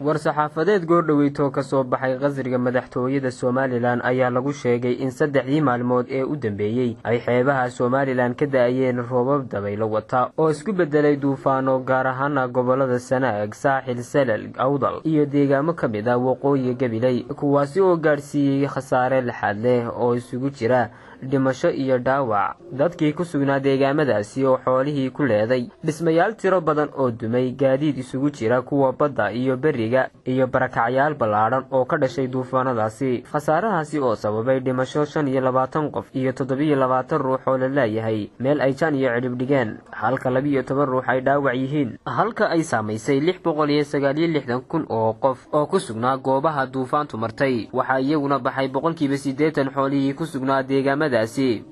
war-saxaafadeed goordhoweytoo ka soo baxay qasriga madaxtooyada somalilan ayaa lagu sheegay in saddexdii maalmood ee u dambeeyey. Ay xeebaha somalilan ka da'ayeen roobab dabaylo wata oo isku bedelay duufaano gaar ahaana gobollada sanaag saaxil salal awdal iyo deegaamo ka mid ah waqooyi gabiley kuwaasi oo gaadhsiiyey khasaare laxaad leh oo isugu jira dhimasho iyo dhaawac. Dadkii ku sugnaa deegaamadaasi oo xoolihii ku leeday. Dhismayaal tiro badan oo dumay gaadiid isugu jira kuwa badda iyo beriga iyo barakacyaal ballaadhan oo ka dhashay duufaanadaasi. Khasaarahaasi oo sababay dhimasho shan iyo labaatan qof iyo toddobiyo labaatan ruux oo la laayahay meel ay jan iyo cidhib dhigeen halka labiiyo toban ruux ay dhaawac yihiin. Halka ay saamaysay lix boqol iyo sagaaliyo lixdan kun oo qof oo ku sugnaa goobaha duufaantu martay. Waxaa iyaguna baxay boqolkiiba siddeetan xoolihii ku sugnaa deegaamada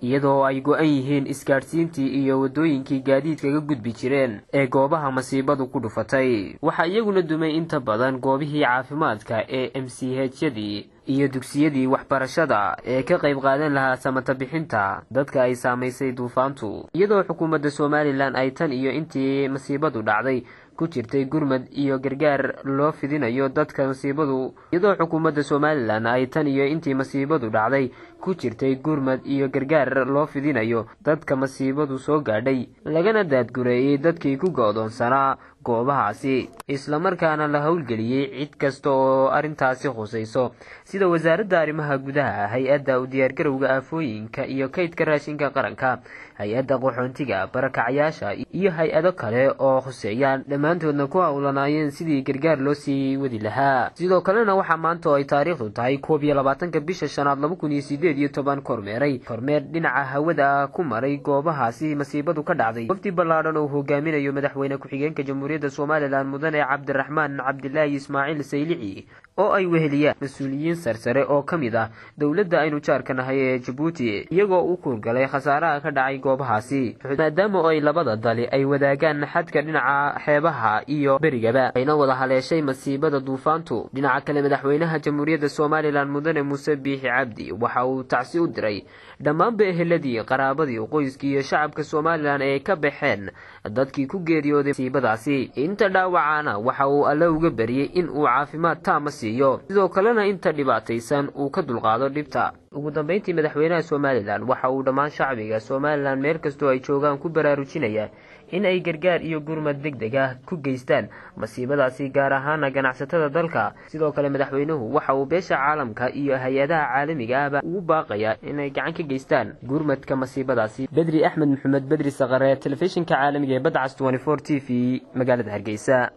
iyadoo ay go-an yihiin isgaadhsiintii iyo waddooyinkii gaadiidkaga gudbi jireen ee goobaha masiibadu ku dhufatay. Waxaa iyaguna dumay inta badan goobihii caafimaadka ee m c hyadii iyo dugsiyadii waxbarashada ee ka qayb qaadan lahaa samata bixinta dadka ay saamaysay duufaantu. Iyadoo xukuumadda somalilan ay tan iyo intii masiibadu dhacday ku jirtay gurmad iyo gargaar loo fidinayo dadka masiibadu. Iyadoo xukuumadda somalilan ay tan iyo intii masiibadu dhacday ku jirtay gurmad iyo gargaar loo fidinayo dadka masiibadu soo gaadhay lagana daadgureeyey dadkii ku go-doonsanaa goobahaasi islamarkaana la howlgeliyey cid kasta oo arrintaasi khusayso. Sida wasaaradda arrimaha gudaha hay'adda u diyaargarowga aafooyinka iyo kaydka raashinka qaranka hay'adda qaxoontiga barakacyaasha iyo hay'ado kale oo khuseeyaan dhammaantoodna ku howlanaayeen sidii gargaar loo sii wadi lahaa. Sidoo kalena waxaa maanta oo ay taariikhdu tahay koob iyo labaatanka bisha shanaad laba kun iyo sideed iyo toban kormeeray. Kormeer dhinaca hawada ku maray goobahaasi masiibadu ka dhacday. Wafdi ballaadhan oo hogaaminayo madaxweyne ku-xigeenka jamhuuriyadda somalilan mudane cabdiraxmaan cabdilaahi ismaaciil saylici oo ay weheliyaan mas'uuliyiin sarsare oo ka mid ah dowladda aynu jaarka nahay ee jabuuti iyagoo u kuurgalay khasaaraha ka dhacay goobahaasi maadaama ay labada dali ay wadaagaan xadka dhinaca xeebaha iyo berigaba. Ayna wada haleeshay masiibada duufaantu. Dhinaca kale madaxweynaha jamhuuriyadda somalilan mudane muuse biixi cabdi waxa uu tacsi u diray dhammaanba eheladii qaraabadii qoyskii iyo shacabka somalilan ee ka baxeen dadkii ku geeriyooday masiibadaasi. Inta dhaawacana waxa uu alle uga bariyey in uu caafimaad taama sidoo kalena inta dhibaataysan uu ka dulqaado dhibta. Ugu dambeyntii madaxweynaha somalilan waxa uu dhammaan shacbiga somalilan meel kastoo ay joogaan ku baraarujinaya in ay gargaar iyo gurmad deg deg ah ku geystaan masiibadaasi gaar ahaana ganacsatada dalka. Sidoo kale madaxweynuhu waxa uu beesha caalamka iyo hay'adaha caalamiga ahba ugu baaqaya inay gacan ka geystaan gurmadka masiibadaasi. Bedri axmed maxamed bedri saqare telefishinka caalamiga ee badcas t v magaalada hargeysa